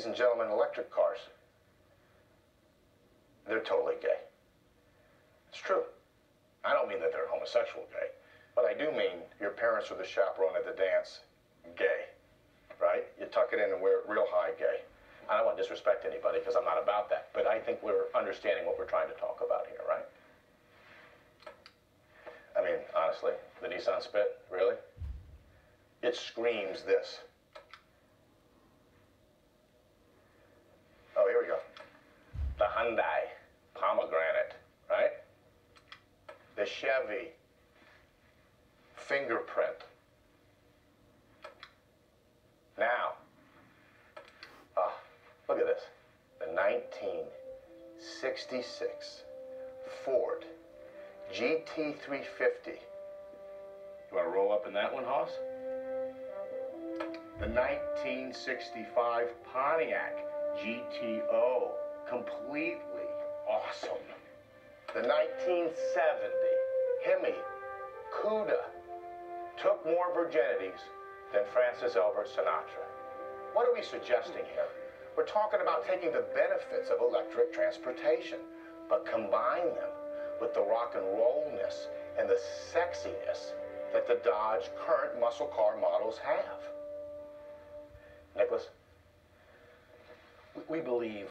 ladies and gentlemen, electric cars. They're totally gay. It's true. I don't mean that they're homosexual gay, but I do mean your parents are the chaperone at the dance, gay. Right? You tuck it in and wear it real high, gay. I don't want to disrespect anybody because I'm not about that, but I think we're understanding what we're trying to talk about here, right? I mean, honestly, the Nissan Spit, really? It screams this. Oh, here we go. The Hyundai Pomegranate, right? The Chevy Fingerprint. Now, ah, look at this. The 1966 Ford GT350. You want to roll up in that one, Hoss? The 1965 Pontiac GTO. Completely awesome. The 1970 Hemi Cuda took more virginities than Francis Albert Sinatra. What are we suggesting here? We're talking about taking the benefits of electric transportation, but combine them with the rock and rollness and the sexiness that the Dodge current muscle car models have. Nicholas, we- we believe